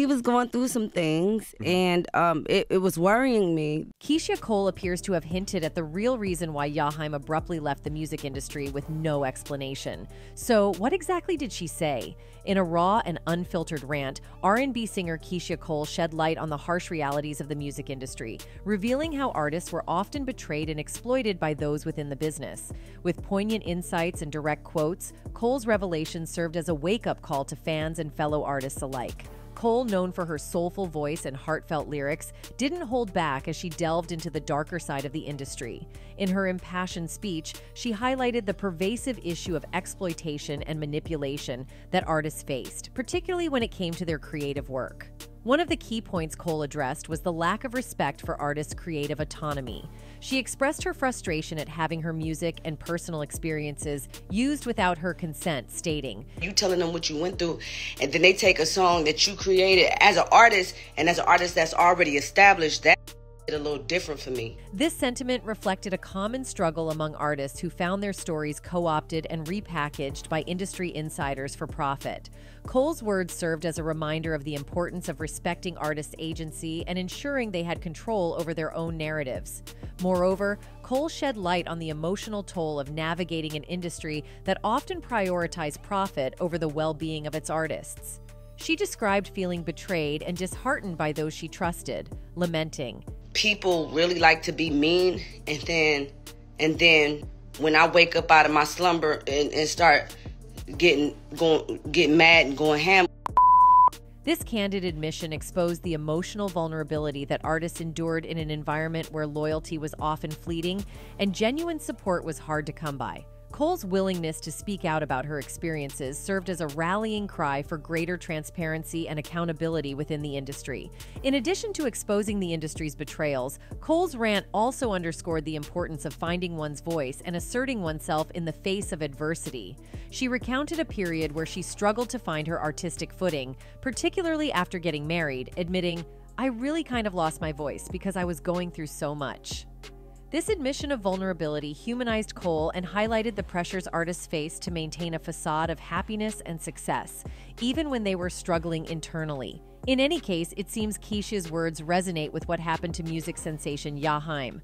he was going through some things and um, it, it was worrying me. Keyshia Cole appears to have hinted at the real reason why Jaheim abruptly left the music industry with no explanation. So, what exactly did she say? In a raw and unfiltered rant, R&B singer Keyshia Cole shed light on the harsh realities of the music industry, revealing how artists were often betrayed and exploited by those within the business. With poignant insights and direct quotes, Cole's revelations served as a wake-up call to fans and fellow artists alike. Cole, known for her soulful voice and heartfelt lyrics, didn't hold back as she delved into the darker side of the industry. In her impassioned speech, she highlighted the pervasive issue of exploitation and manipulation that artists faced, particularly when it came to their creative work. One of the key points Cole addressed was the lack of respect for artists' creative autonomy. She expressed her frustration at having her music and personal experiences used without her consent, stating, You telling them what you went through, and then they take a song that you created as an artist, and as an artist that's already established, that a little different for me. This sentiment reflected a common struggle among artists who found their stories co opted and repackaged by industry insiders for profit. Cole's words served as a reminder of the importance of respecting artists' agency and ensuring they had control over their own narratives. Moreover, Cole shed light on the emotional toll of navigating an industry that often prioritized profit over the well being of its artists. She described feeling betrayed and disheartened by those she trusted, lamenting, people really like to be mean and then and then when I wake up out of my slumber and, and start getting going getting mad and going ham this candid admission exposed the emotional vulnerability that artists endured in an environment where loyalty was often fleeting and genuine support was hard to come by. Cole's willingness to speak out about her experiences served as a rallying cry for greater transparency and accountability within the industry. In addition to exposing the industry's betrayals, Cole's rant also underscored the importance of finding one's voice and asserting oneself in the face of adversity. She recounted a period where she struggled to find her artistic footing, particularly after getting married, admitting, I really kind of lost my voice because I was going through so much. This admission of vulnerability humanized Cole and highlighted the pressures artists face to maintain a facade of happiness and success, even when they were struggling internally. In any case, it seems Keyshia's words resonate with what happened to music sensation Jaheim.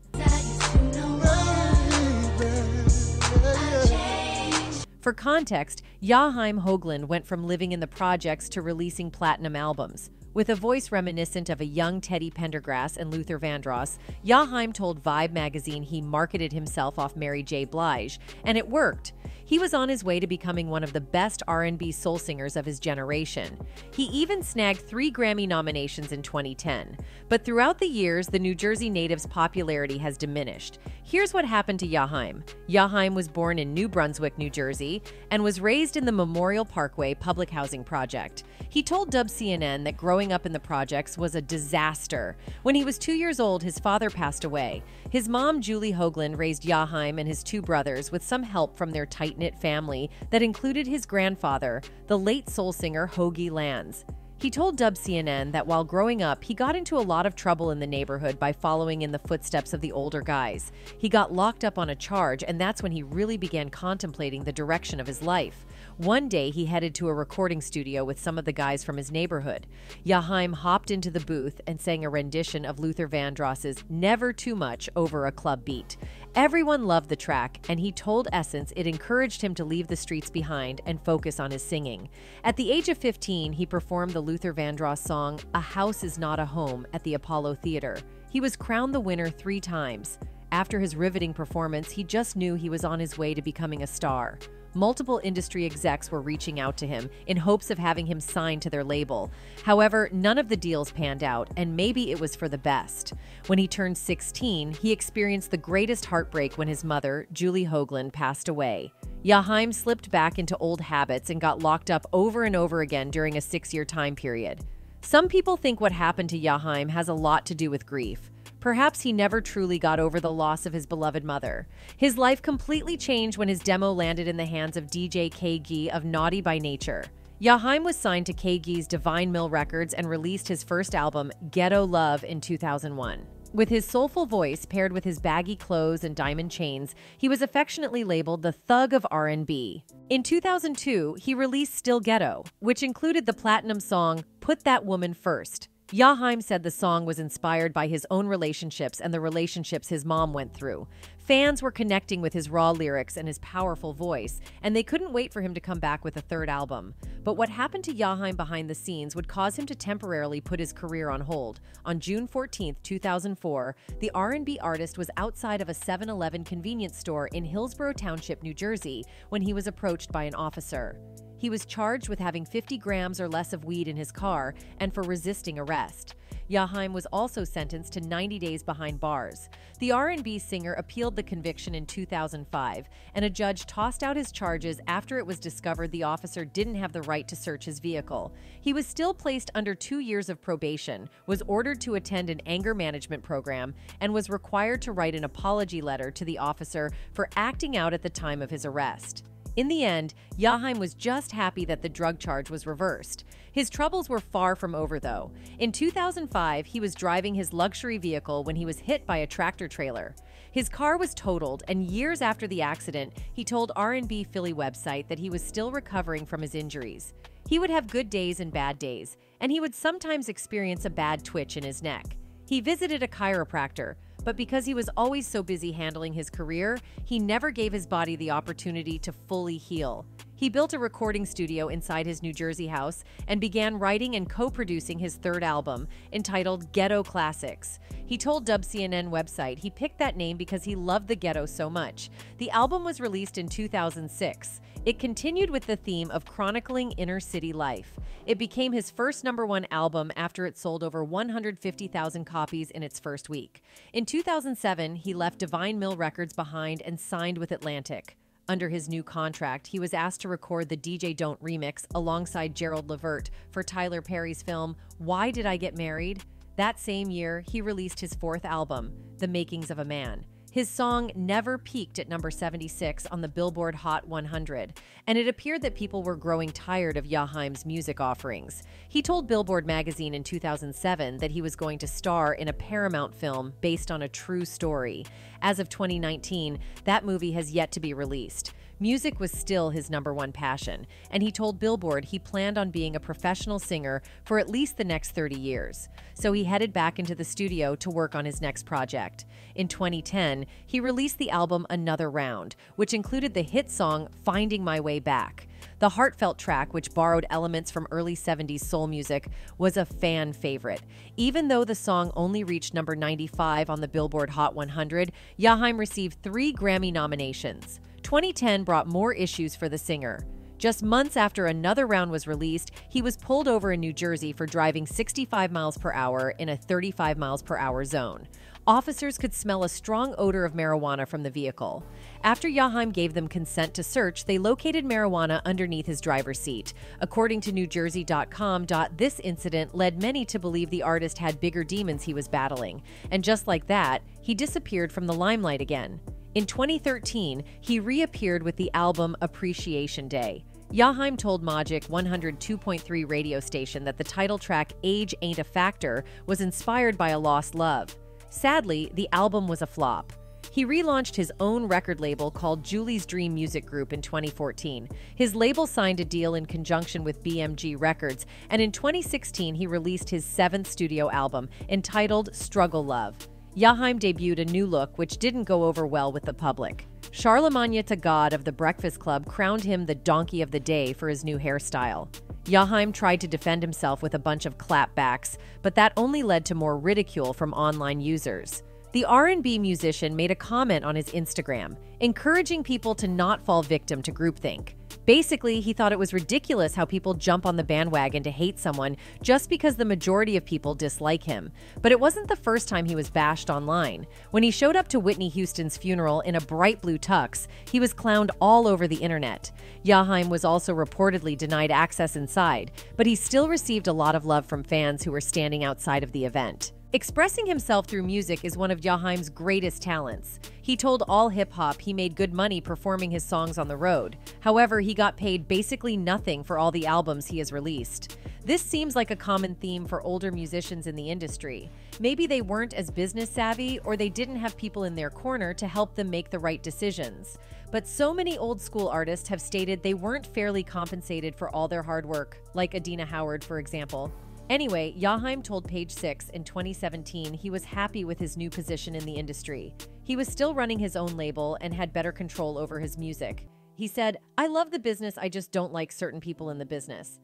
For context, Jaheim Hoagland went from living in the projects to releasing platinum albums. With a voice reminiscent of a young Teddy Pendergrass and Luther Vandross, Jaheim told Vibe magazine he marketed himself off Mary J. Blige, and it worked. He was on his way to becoming one of the best R&B soul singers of his generation. He even snagged 3 Grammy nominations in 2010. But throughout the years, the New Jersey native's popularity has diminished. Here's what happened to Jaheim. Jaheim was born in New Brunswick, New Jersey, and was raised in the Memorial Parkway public housing project. He told Dub CNN that growing up in the projects was a disaster. When he was two years old, his father passed away. His mom, Julie Hoagland, raised Jaheim and his two brothers with some help from their tight knit family that included his grandfather, the late soul singer Hoagy Lands. He told Dub CNN that while growing up, he got into a lot of trouble in the neighborhood by following in the footsteps of the older guys. He got locked up on a charge, and that's when he really began contemplating the direction of his life. One day, he headed to a recording studio with some of the guys from his neighborhood. Jaheim hopped into the booth and sang a rendition of Luther Vandross's Never Too Much over a club beat. Everyone loved the track, and he told Essence it encouraged him to leave the streets behind and focus on his singing. At the age of 15, he performed the Luther Vandross song A House Is Not a Home at the Apollo Theater. He was crowned the winner three times. After his riveting performance, he just knew he was on his way to becoming a star. Multiple industry execs were reaching out to him in hopes of having him signed to their label. However, none of the deals panned out, and maybe it was for the best. When he turned 16, he experienced the greatest heartbreak when his mother, Julie Hoagland, passed away. Jaheim slipped back into old habits and got locked up over and over again during a six year time period. Some people think what happened to Jaheim has a lot to do with grief. Perhaps he never truly got over the loss of his beloved mother. His life completely changed when his demo landed in the hands of DJ K. of Naughty by Nature. Jaheim was signed to K. Divine Mill Records and released his first album, Ghetto Love, in 2001. With his soulful voice paired with his baggy clothes and diamond chains, he was affectionately labeled the thug of R&B. In 2002, he released Still Ghetto, which included the platinum song Put That Woman First. Jaheim said the song was inspired by his own relationships and the relationships his mom went through. Fans were connecting with his raw lyrics and his powerful voice, and they couldn't wait for him to come back with a third album. But what happened to Jaheim behind the scenes would cause him to temporarily put his career on hold. On June 14, 2004, the R&B artist was outside of a 7-Eleven convenience store in Hillsborough Township, New Jersey, when he was approached by an officer. He was charged with having 50 grams or less of weed in his car and for resisting arrest. Jaheim was also sentenced to 90 days behind bars. The R&B singer appealed the conviction in 2005, and a judge tossed out his charges after it was discovered the officer didn't have the right to search his vehicle. He was still placed under 2 years of probation, was ordered to attend an anger management program, and was required to write an apology letter to the officer for acting out at the time of his arrest. In the end, Jaheim was just happy that the drug charge was reversed. His troubles were far from over, though. In 2005, he was driving his luxury vehicle when he was hit by a tractor trailer. His car was totaled, and years after the accident, he told R&B Philly website that he was still recovering from his injuries. He would have good days and bad days, and he would sometimes experience a bad twitch in his neck. He visited a chiropractor, but because he was always so busy handling his career, he never gave his body the opportunity to fully heal. He built a recording studio inside his New Jersey house and began writing and co producing his third album, entitled Ghetto Classics. He told WCNN website he picked that name because he loved the ghetto so much. The album was released in 2006. It continued with the theme of chronicling inner city life. It became his first number one album after it sold over 150,000 copies in its first week. In 2007, he left Divine Mill Records behind and signed with Atlantic. Under his new contract, he was asked to record the DJ Don't remix alongside Gerald Levert for Tyler Perry's film Why Did I Get Married? That same year, he released his fourth album, The Makings of a Man. His song never peaked at number 76 on the Billboard Hot 100, and it appeared that people were growing tired of Jaheim's music offerings. He told Billboard magazine in 2007 that he was going to star in a Paramount film based on a true story. As of 2019, that movie has yet to be released. Music was still his number one passion, and he told Billboard he planned on being a professional singer for at least the next 30 years. So he headed back into the studio to work on his next project. In 2010, he released the album Another Round, which included the hit song Finding My Way Back. The heartfelt track, which borrowed elements from early 70s soul music, was a fan favorite. Even though the song only reached number 95 on the Billboard Hot 100, Jaheim received three Grammy nominations. 2010 brought more issues for the singer. Just months after another round was released, he was pulled over in New Jersey for driving 65 miles per hour in a 35 miles per hour zone. Officers could smell a strong odor of marijuana from the vehicle. After Jaheim gave them consent to search, they located marijuana underneath his driver's seat. According to NewJersey.com, this incident led many to believe the artist had bigger demons he was battling. And just like that, he disappeared from the limelight again. In 2013, he reappeared with the album Appreciation Day. Jaheim told Magic 102.3 radio station that the title track Age Ain't a Factor was inspired by a lost love. Sadly, the album was a flop. He relaunched his own record label called Julie's Dream Music Group in 2014. His label signed a deal in conjunction with BMG Records, and in 2016 he released his seventh studio album entitled Struggle Love. Jaheim debuted a new look which didn't go over well with the public. Charlemagne Tha God of the Breakfast Club crowned him the Donkey of the Day for his new hairstyle. Jaheim tried to defend himself with a bunch of clapbacks, but that only led to more ridicule from online users. The R&B musician made a comment on his Instagram, encouraging people to not fall victim to groupthink. Basically, he thought it was ridiculous how people jump on the bandwagon to hate someone just because the majority of people dislike him. But it wasn't the first time he was bashed online. When he showed up to Whitney Houston's funeral in a bright blue tux, he was clowned all over the internet. Jaheim was also reportedly denied access inside, but he still received a lot of love from fans who were standing outside of the event. Expressing himself through music is one of Jaheim's greatest talents. He told All Hip Hop he made good money performing his songs on the road. However, he got paid basically nothing for all the albums he has released. This seems like a common theme for older musicians in the industry. Maybe they weren't as business savvy or they didn't have people in their corner to help them make the right decisions. But so many old school artists have stated they weren't fairly compensated for all their hard work, like Adina Howard, for example. Anyway, Jaheim told Page Six in 2017 he was happy with his new position in the industry. He was still running his own label and had better control over his music. He said, I love the business, I just don't like certain people in the business.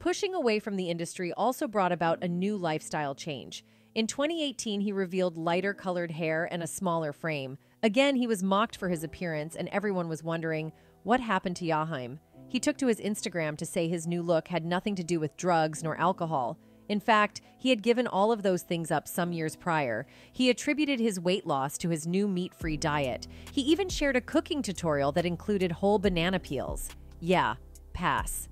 Pushing away from the industry also brought about a new lifestyle change. In 2018, he revealed lighter colored hair and a smaller frame. Again, he was mocked for his appearance, and everyone was wondering what happened to Jaheim. He took to his Instagram to say his new look had nothing to do with drugs nor alcohol. In fact, he had given all of those things up some years prior. He attributed his weight loss to his new meat free diet. He even shared a cooking tutorial that included whole banana peels. Yeah, pass.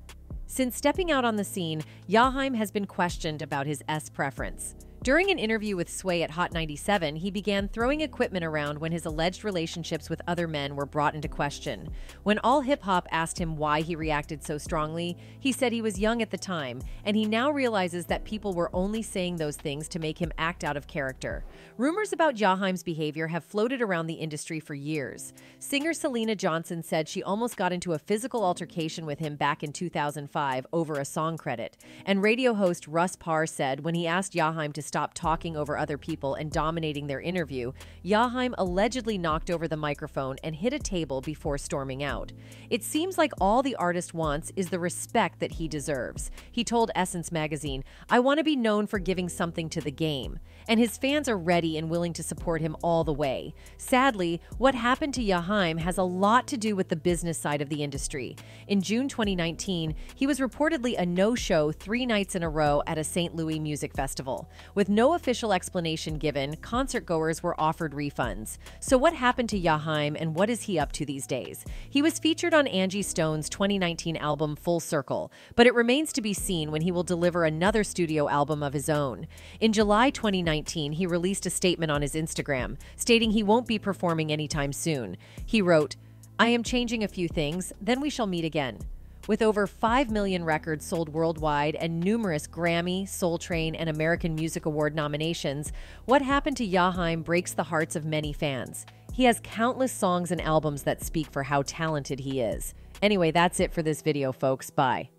Since stepping out on the scene, Jaheim has been questioned about his S preference. During an interview with Sway at Hot 97, he began throwing equipment around when his alleged relationships with other men were brought into question. When All Hip Hop asked him why he reacted so strongly, he said he was young at the time, and he now realizes that people were only saying those things to make him act out of character. Rumors about Jaheim's behavior have floated around the industry for years. Singer Syleena Johnson said she almost got into a physical altercation with him back in 2005 over a song credit, and radio host Russ Parr said when he asked Jaheim to stop talking over other people and dominating their interview, Jaheim allegedly knocked over the microphone and hit a table before storming out. It seems like all the artist wants is the respect that he deserves. He told Essence magazine, I want to be known for giving something to the game. And his fans are ready and willing to support him all the way. Sadly, what happened to Jaheim has a lot to do with the business side of the industry. In June 2019, he was reportedly a no show three nights in a row at a St. Louis music festival. With no official explanation given, concert goers were offered refunds. So, what happened to Jaheim and what is he up to these days? He was featured on Angie Stone's 2019 album Full Circle, but it remains to be seen when he will deliver another studio album of his own. In July 2019, he released a statement on his Instagram stating he won't be performing anytime soon. He wrote, I am changing a few things, then we shall meet again. With over 5 million records sold worldwide and numerous Grammy, Soul Train, and American Music Award nominations, What Happened to Jaheim breaks the hearts of many fans. He has countless songs and albums that speak for how talented he is. Anyway, that's it for this video, folks. Bye.